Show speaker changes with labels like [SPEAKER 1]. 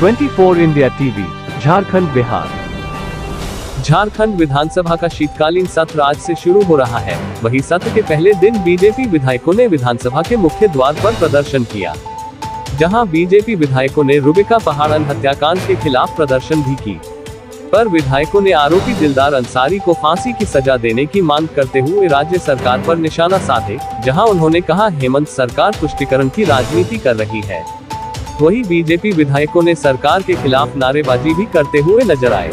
[SPEAKER 1] 24 India TV, Jharkhand, Bihar.
[SPEAKER 2] Jharkhand विधानसभा का शीतकालीन सत्र आज से शुरू हो रहा है। वही सत्र के पहले दिन बीजेपी विधायकों ने विधानसभा के मुख्य द्वार पर प्रदर्शन किया, जहाँ बीजेपी विधायकों ने रुबिका पहाड़न हत्याकांड के खिलाफ प्रदर्शन भी की। पर विधायकों ने आरोपी दिलदार अंसारी को फांसी की सजा देने की मांग करते हुए राज्य सरकार पर निशाना साधे, जहाँ उन्होंने कहा, हेमंत सरकार तुष्टिकरण की राजनीति कर रही है। वहीं बीजेपी विधायकों ने सरकार के खिलाफ नारेबाजी भी करते हुए नज़र आए